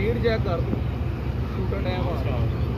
Speed check ਕਰ ਦੋ ਛੂਟਾ time ਆ।